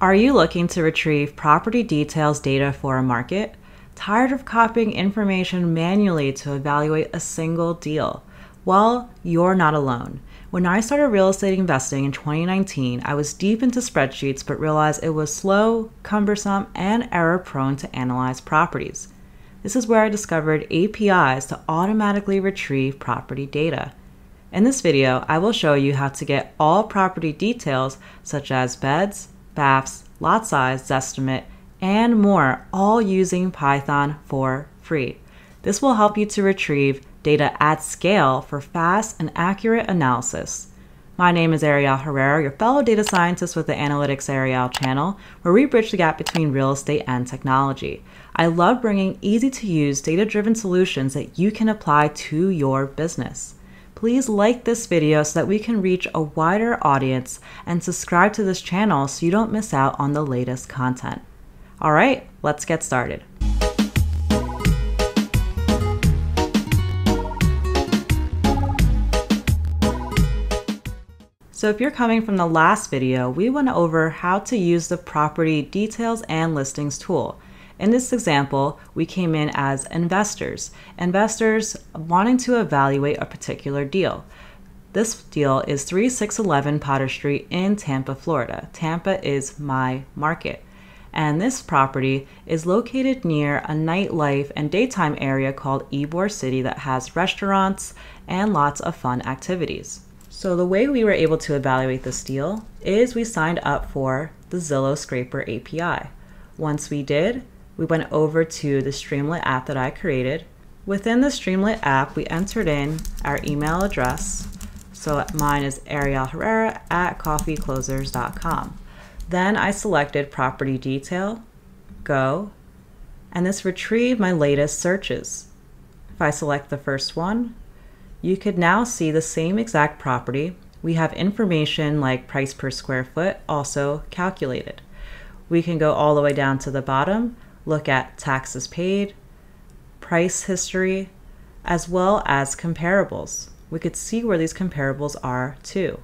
Are you looking to retrieve property details data for a market? Tired of copying information manually to evaluate a single deal? Well, you're not alone. When I started real estate investing in 2019, I was deep into spreadsheets but realized it was slow, cumbersome, and error prone to analyze properties. This is where I discovered APIs to automatically retrieve property data. In this video, I will show you how to get all property details such as beds, baths, lot size, estimate, and more, all using Python for free. This will help you to retrieve data at scale for fast and accurate analysis. My name is Ariel Herrera, your fellow data scientist with the Analytics Ariel channel, where we bridge the gap between real estate and technology. I love bringing easy to use data driven solutions that you can apply to your business. Please like this video so that we can reach a wider audience and subscribe to this channel so you don't miss out on the latest content. All right, let's get started. So if you're coming from the last video, we went over how to use the property details and listings tool. In this example, we came in as investors, investors wanting to evaluate a particular deal. This deal is 3611 Potter Street in Tampa, Florida. Tampa is my market. And this property is located near a nightlife and daytime area called Ybor City that has restaurants and lots of fun activities. So the way we were able to evaluate this deal is we signed up for the Zillow Scraper API. Once we did, we went over to the Streamlit app that I created. Within the Streamlit app, we entered in our email address. So mine is Ariel Herrera at coffeeclozers.com. Then I selected property detail, go, and this retrieved my latest searches. If I select the first one, you could now see the same exact property. We have information like price per square foot also calculated. We can go all the way down to the bottom look at taxes paid, price history, as well as comparables. We could see where these comparables are too.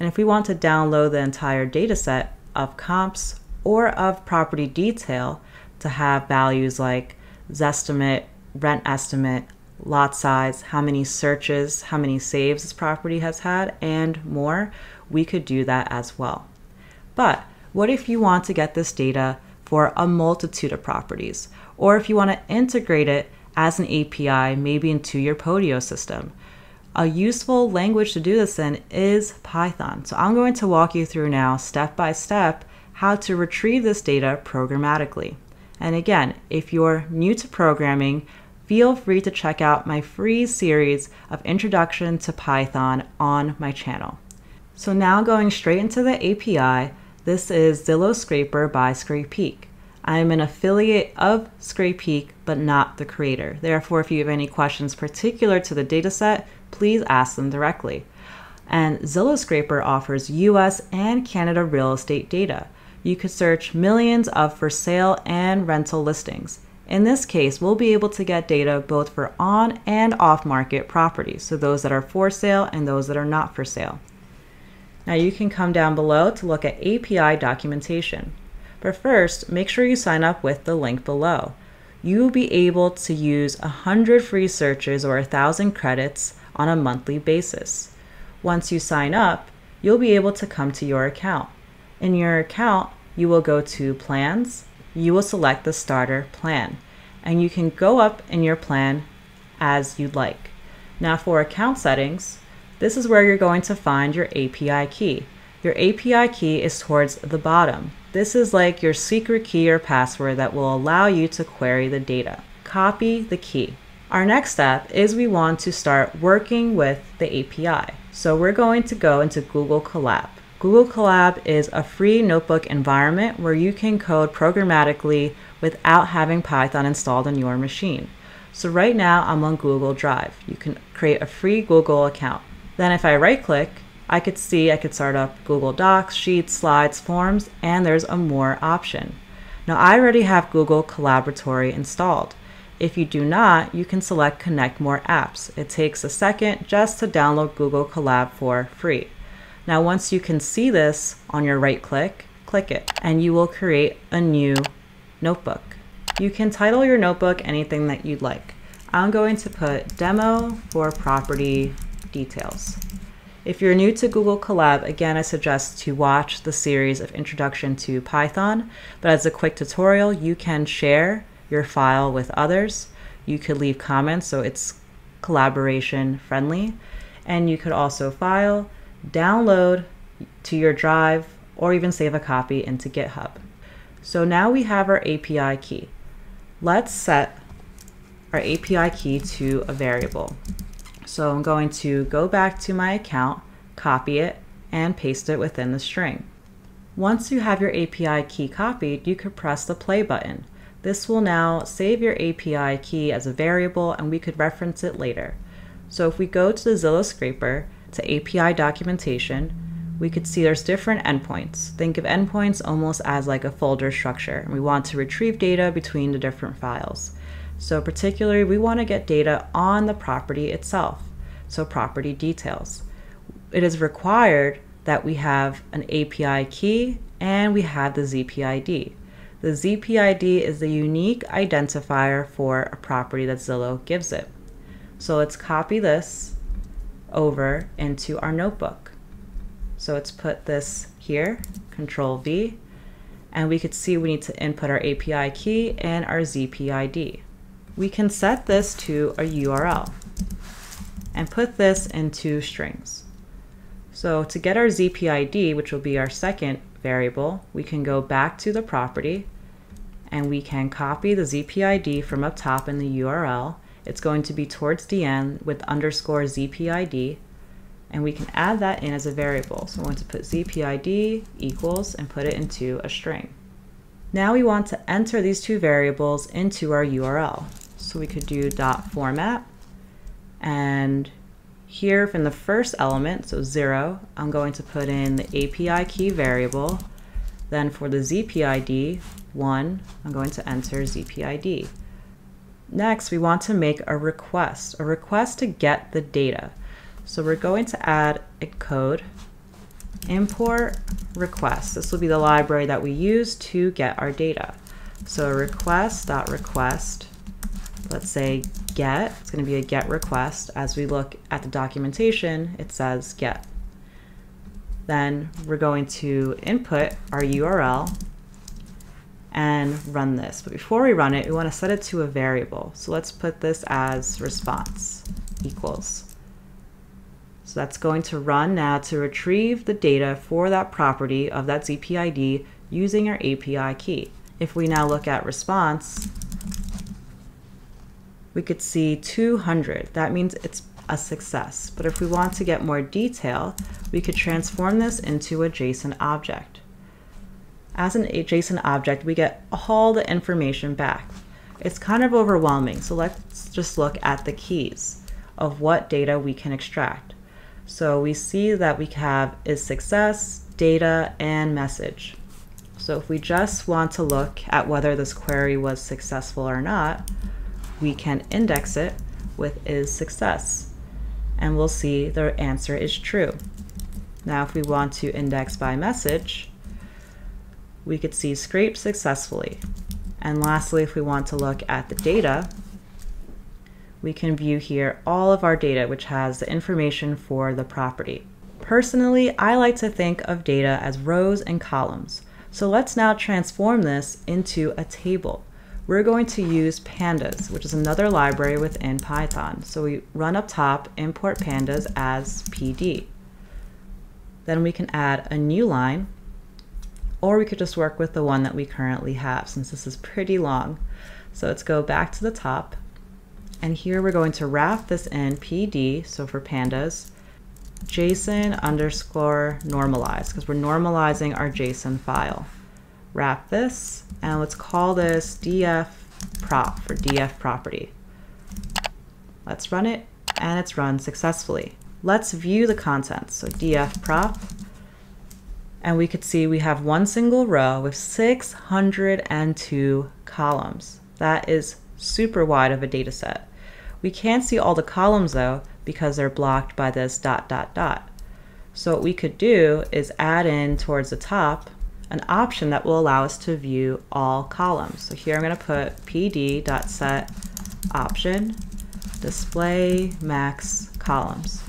And if we want to download the entire data set of comps or of property detail to have values like Zestimate, rent estimate, lot size, how many searches, how many saves this property has had, and more, we could do that as well. But what if you want to get this data for a multitude of properties. Or if you want to integrate it as an API, maybe into your Podio system. A useful language to do this in is Python. So I'm going to walk you through now, step by step, how to retrieve this data programmatically. And again, if you're new to programming, feel free to check out my free series of Introduction to Python on my channel. So now going straight into the API, this is Zillow Scraper by Scrapeak. I am an affiliate of Scrapeak, but not the creator. Therefore, if you have any questions particular to the dataset, please ask them directly. And Zillow Scraper offers US and Canada real estate data. You could search millions of for sale and rental listings. In this case, we'll be able to get data both for on and off market properties, so those that are for sale and those that are not for sale. Now you can come down below to look at API documentation. But first, make sure you sign up with the link below. You will be able to use 100 free searches or 1,000 credits on a monthly basis. Once you sign up, you'll be able to come to your account. In your account, you will go to Plans, you will select the Starter plan, and you can go up in your plan as you'd like. Now for account settings, this is where you're going to find your API key. Your API key is towards the bottom. This is like your secret key or password that will allow you to query the data. Copy the key. Our next step is we want to start working with the API. So we're going to go into Google Colab. Google Colab is a free notebook environment where you can code programmatically without having Python installed on your machine. So right now I'm on Google Drive. You can create a free Google account. Then if I right click, I could see I could start up Google Docs, Sheets, Slides, Forms, and there's a More option. Now I already have Google Colaboratory installed. If you do not, you can select Connect More Apps. It takes a second just to download Google Colab for free. Now once you can see this on your right click, click it, and you will create a new notebook. You can title your notebook anything that you'd like. I'm going to put demo for property details. If you're new to Google Colab, again, I suggest to watch the series of Introduction to Python. But as a quick tutorial, you can share your file with others. You could leave comments, so it's collaboration friendly. And you could also file, download to your drive, or even save a copy into GitHub. So now we have our API key. Let's set our API key to a variable. So I'm going to go back to my account, copy it, and paste it within the string. Once you have your API key copied, you could press the play button. This will now save your API key as a variable and we could reference it later. So if we go to the Zillow scraper to API documentation, we could see there's different endpoints. Think of endpoints almost as like a folder structure. We want to retrieve data between the different files. So particularly, we want to get data on the property itself, so property details. It is required that we have an API key and we have the ZPID. The ZPID is the unique identifier for a property that Zillow gives it. So let's copy this over into our notebook. So let's put this here, Control V, and we could see we need to input our API key and our ZPID we can set this to a URL and put this into strings. So to get our ZPID, which will be our second variable, we can go back to the property and we can copy the ZPID from up top in the URL. It's going to be towards the end with underscore ZPID and we can add that in as a variable. So I'm going to put ZPID equals and put it into a string. Now we want to enter these two variables into our URL. So we could do dot format. And here from the first element, so zero, I'm going to put in the API key variable. Then for the ZPID, one, I'm going to enter ZPID. Next, we want to make a request, a request to get the data. So we're going to add a code, import request. This will be the library that we use to get our data. So request.request let's say get, it's going to be a get request. As we look at the documentation, it says get. Then we're going to input our URL and run this. But before we run it, we want to set it to a variable. So let's put this as response equals. So that's going to run now to retrieve the data for that property of that ZPID using our API key. If we now look at response, we could see 200. That means it's a success. But if we want to get more detail, we could transform this into a JSON object. As an JSON object, we get all the information back. It's kind of overwhelming, so let's just look at the keys of what data we can extract. So we see that we have is success, data, and message. So if we just want to look at whether this query was successful or not, we can index it with is success and we'll see the answer is true. Now if we want to index by message, we could see scrape successfully. And lastly, if we want to look at the data, we can view here all of our data, which has the information for the property. Personally, I like to think of data as rows and columns. So let's now transform this into a table we're going to use pandas, which is another library within Python. So we run up top, import pandas as PD. Then we can add a new line, or we could just work with the one that we currently have since this is pretty long. So let's go back to the top. And here we're going to wrap this in PD, so for pandas, JSON underscore normalize, because we're normalizing our JSON file. Wrap this and let's call this df prop for df property. Let's run it and it's run successfully. Let's view the contents. So df prop and we could see we have one single row with 602 columns. That is super wide of a data set. We can't see all the columns though because they're blocked by this dot dot dot. So what we could do is add in towards the top an option that will allow us to view all columns. So here I'm going to put pd.set option display max columns.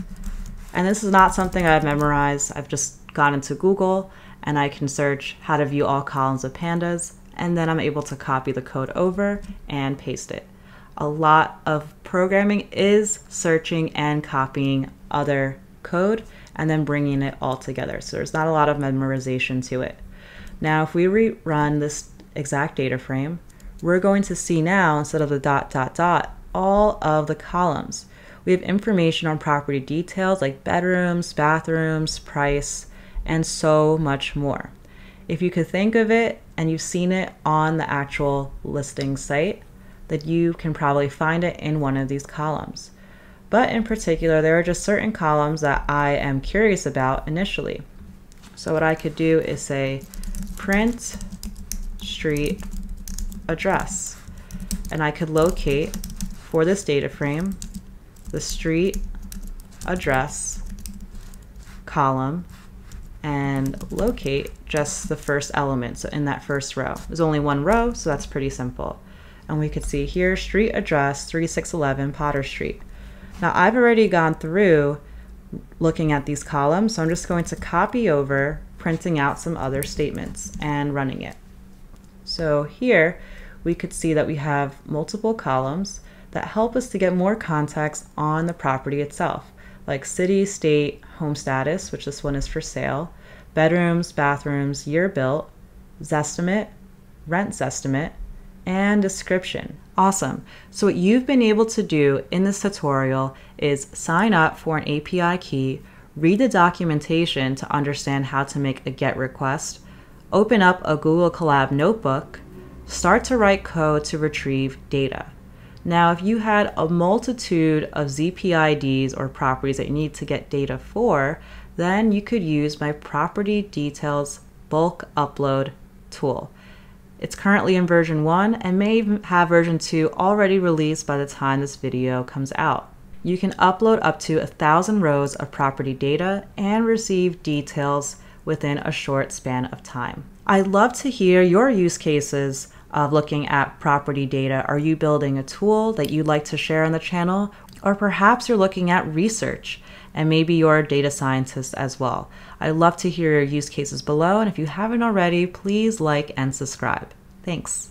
And this is not something I've memorized. I've just gone into Google and I can search how to view all columns of pandas and then I'm able to copy the code over and paste it. A lot of programming is searching and copying other code and then bringing it all together. So there's not a lot of memorization to it. Now, if we rerun this exact data frame, we're going to see now, instead of the dot, dot, dot, all of the columns. We have information on property details like bedrooms, bathrooms, price, and so much more. If you could think of it and you've seen it on the actual listing site, that you can probably find it in one of these columns. But in particular, there are just certain columns that I am curious about initially. So what I could do is say print street address. And I could locate for this data frame the street address column and locate just the first element. So in that first row, there's only one row, so that's pretty simple. And we could see here, street address 3611 Potter Street. Now I've already gone through looking at these columns, so I'm just going to copy over, printing out some other statements and running it. So here we could see that we have multiple columns that help us to get more context on the property itself, like city, state, home status, which this one is for sale, bedrooms, bathrooms, year built, Zestimate, rent Zestimate, and description. Awesome. So what you've been able to do in this tutorial is sign up for an API key, read the documentation to understand how to make a GET request, open up a Google Colab notebook, start to write code to retrieve data. Now, if you had a multitude of ZPIDs or properties that you need to get data for, then you could use my property details bulk upload tool. It's currently in version 1 and may have version 2 already released by the time this video comes out. You can upload up to a thousand rows of property data and receive details within a short span of time. I'd love to hear your use cases of looking at property data. Are you building a tool that you'd like to share on the channel? Or perhaps you're looking at research and maybe you're a data scientist as well. I'd love to hear your use cases below, and if you haven't already, please like and subscribe. Thanks.